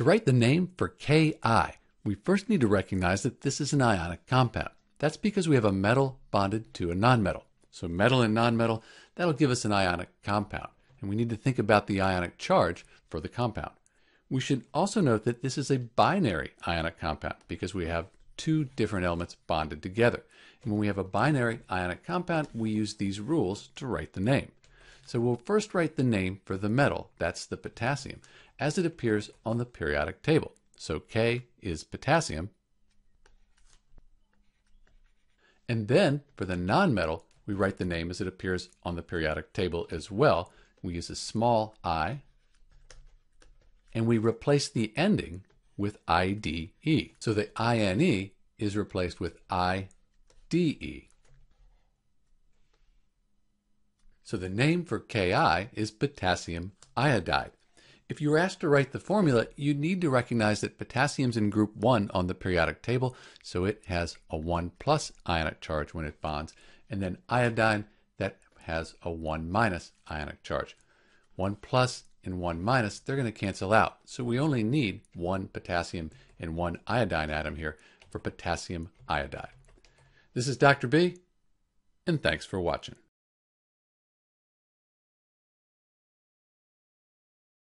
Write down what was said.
To write the name for KI, we first need to recognize that this is an ionic compound. That's because we have a metal bonded to a nonmetal. So metal and nonmetal, that'll give us an ionic compound. And we need to think about the ionic charge for the compound. We should also note that this is a binary ionic compound because we have two different elements bonded together. And when we have a binary ionic compound, we use these rules to write the name. So we'll first write the name for the metal, that's the potassium, as it appears on the periodic table. So K is potassium. And then for the nonmetal, we write the name as it appears on the periodic table as well. We use a small i, and we replace the ending with IDE. So the INE is replaced with IDE. So the name for KI is potassium iodide. If you were asked to write the formula, you need to recognize that potassium's in group 1 on the periodic table, so it has a 1 plus ionic charge when it bonds, and then iodine that has a 1 minus ionic charge. 1 plus and 1 minus, they're going to cancel out. So we only need one potassium and one iodine atom here for potassium iodide. This is Dr. B, and thanks for watching.